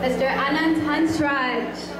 Mr. Anant Hansraj.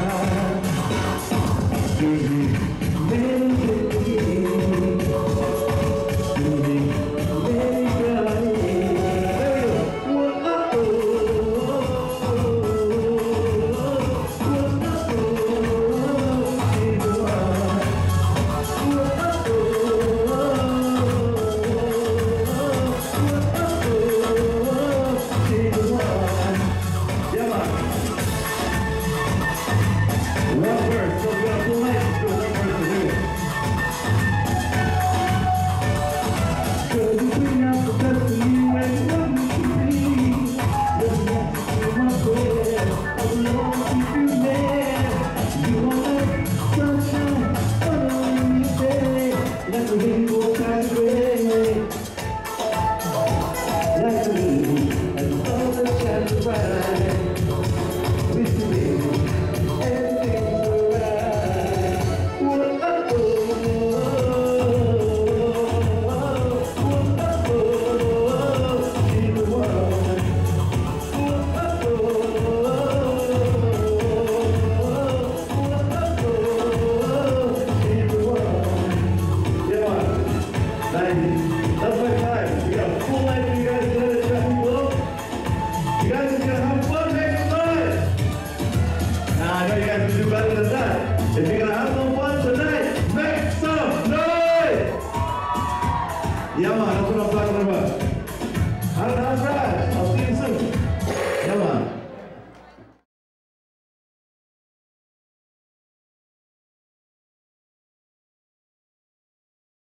That's my time. We got a full night for you guys to play the track. You guys are going to have fun next time. I know you guys can do better than that. If you're going to have fun,